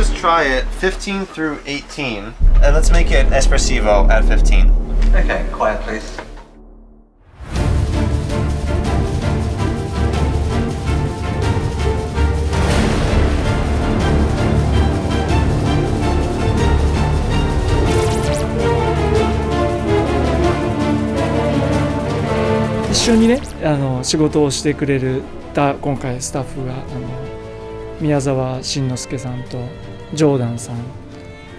just try it 15 through 18. And let's make it espressivo at 15. Okay, quiet please. 一緒にねあの仕事をしてくれるた今回スタッフがあの宮沢慎之介さんとジョーダンさん、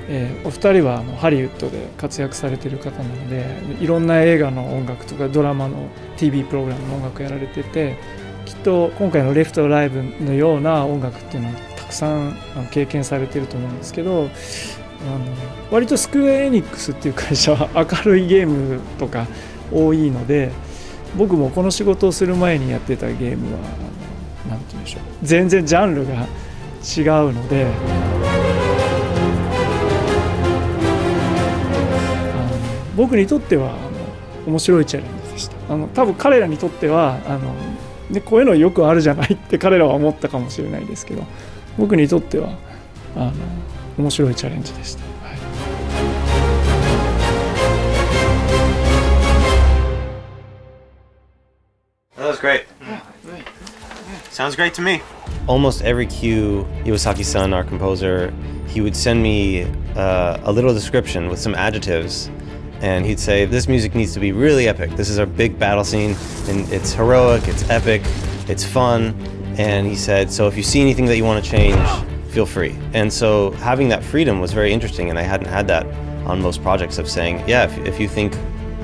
えーお二人はあのハリウッドで活躍されてる方なのでいろんな映画の音楽とかドラマの TV プログラムの音楽やられててきっと今回の「レフトライブ」のような音楽っていうのはたくさん経験されてると思うんですけどあの割とスクエア・エニックスっていう会社は 明るいゲームとか多いので僕もこの仕事をする前にやってたゲームはあのなんて言うんでしょう。全然ジャンルが違うので僕にとってはあの面白いチャレンジでしたあの多分彼らにとってはあのでこういうのよくあるじゃないって彼らは思ったかもしれないですけど僕にとってはあの面白いチャレンジでした。はい That was great. Sounds great to me. Almost every cue, Iwasaki-san, our composer, he would send me uh, a little description with some adjectives, and he'd say, "This music needs to be really epic. This is our big battle scene, and it's heroic, it's epic, it's fun." And he said, "So if you see anything that you want to change, feel free." And so having that freedom was very interesting, and I hadn't had that on most projects of saying, "Yeah, if, if you think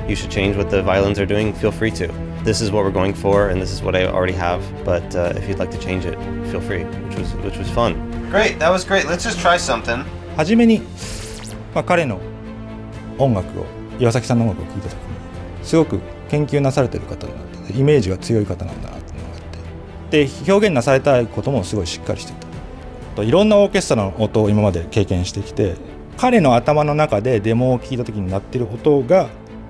you should change what the violins are doing, feel free to." this is what we're going for and this is what I already have but uh, if you'd like to change it feel free which was which was fun great that was great let's just try something 初めに、まあ、彼の音楽を 岩崎さんの音楽を聴いた時にすごく研究なされてる方だなってイメージが強い方なんだなっていうのがあってで表現なされたいこともすごいしっかりしてたといろんなオーケストラの音を今まで経験してきて彼の頭の中でデモを聴いた時になってる音が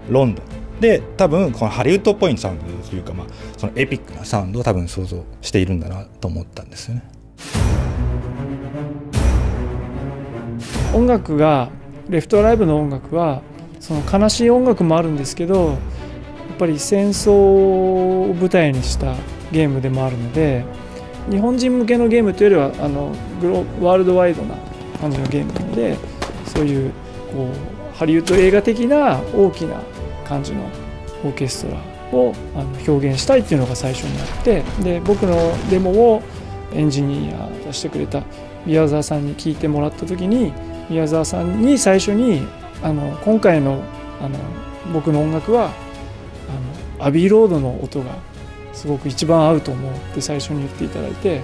ロンドンで多分このハリウッドっぽいサウンドというか、まあ、そのエピックなサウンドを多分想像しているんだなと思ったんですよね。音楽がレフトライブの音楽はその悲しい音楽もあるんですけどやっぱり戦争を舞台にしたゲームでもあるので日本人向けのゲームというよりはあのグロワールドワイドな感じのゲームなのでそういうこうハリウッド映画的な大きな感じのオーケストラをあの表現したいっていうのが最初にあってで僕のデモをエンジニアとしてくれた宮沢さんに聞いてもらった時に宮沢さんに最初にあの今回のあの僕の音楽はあのアビーロードの音がすごく一番合うと思うって最初に言っていただいて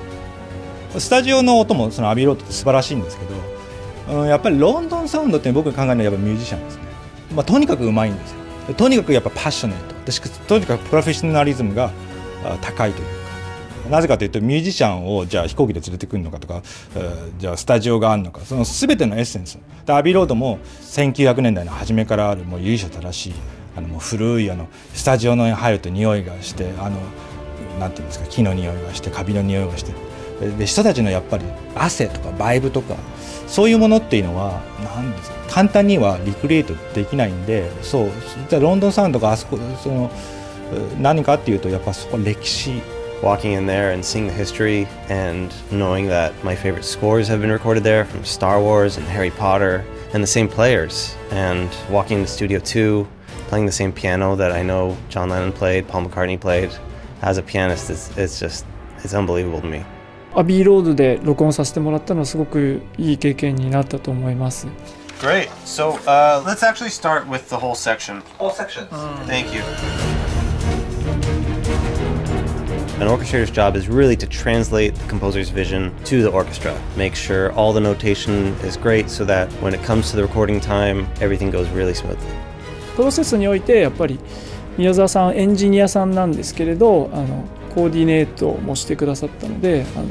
スタジオの音もそのアビーロードって素晴らしいんですけど、うん、やっぱりロンドンサウンドって僕が考えるのはやっぱミュージシャンですね、まあ、とにかくうまいんですよ。とにかくやっぱパッショネットとにかくプロフェッショナリズムが高いというなぜかというとミュージシャンをじゃあ飛行機で連れてくるのかとか、えーじゃあスタジオがあるのかその全てのエッセンス。でアビロードも1900年代の初めからあるもう由緒正しいあのもう古いあのスタジオの入ると匂いがしてあのなんていうんですか木の匂いがしてカビの匂いがして。で人たちのやっぱり汗とかバイブとかそういうものっていうのは何ですか簡単にはリクリエイトできないんでそうじゃロンドンサウンドがあそこその何かっていうとやっぱそこ歴史 walking in there and seeing the history and knowing that my favorite scores have been recorded there from Star Wars and Harry Potter and the same players and walking into Studio 2 playing the same piano that I know John Lennon played, Paul McCartney played as a pianist it's, it's just it's unbelievable to me アビーロードで録音させてもらったのはすごくいい経験になったと思います。 Great. So uh, let's actually start with the whole section. All sections. Thank you. An orchestrator's job is really to translate the composer's vision to the orchestra. Make sure all the notation is great so that when it comes to the recording time, everything goes really smoothly. プロセスにおいてやっぱり宮沢さんエンジニアさんなんですけれどあのコーディネートもしてくださったのであの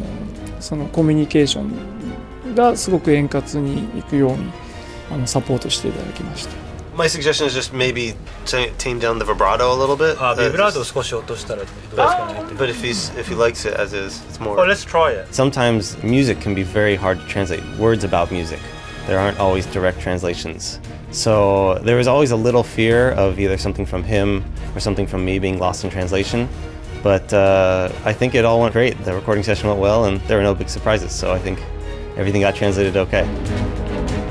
そのコミュニケーションがすごく円滑にいくようにあのサポートしていただきました。 My suggestion is just maybe tame down the vibrato a little bit. あビブラートを少し落としたらどうですかね But if he's if he likes it as is, it's more. Well, let's try it. Sometimes music can be very hard to translate. Words about music. There aren't always direct translations. So there was always a little fear of either something from him or something from me being lost in translation. But uh, I think it all went great. The recording session went well, and there were no big surprises. So I think everything got translated okay.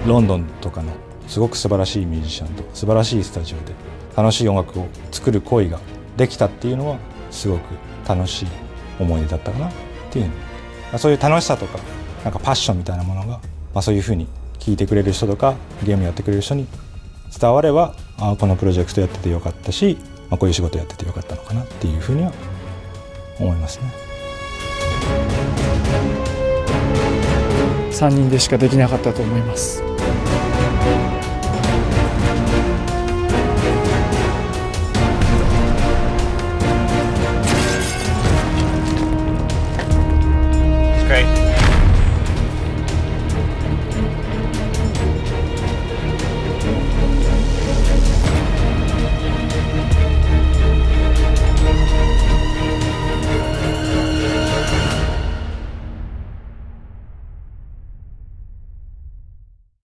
ロンドンとかの すごく素晴らしいミュージシャンと素晴らしいスタジオで楽しい音楽を作る行為ができたっていうのはすごく楽しい思い出だったかなっていうそういう楽しさとかなんかパッションみたいなものが、まあ、そういうふうに聴いてくれる人とかゲームやってくれる人に伝わればあこのプロジェクトやっててよかったし、まあ、こういう仕事やっててよかったのかなっていうふうには思いますね。3人でしかできなかったと思います。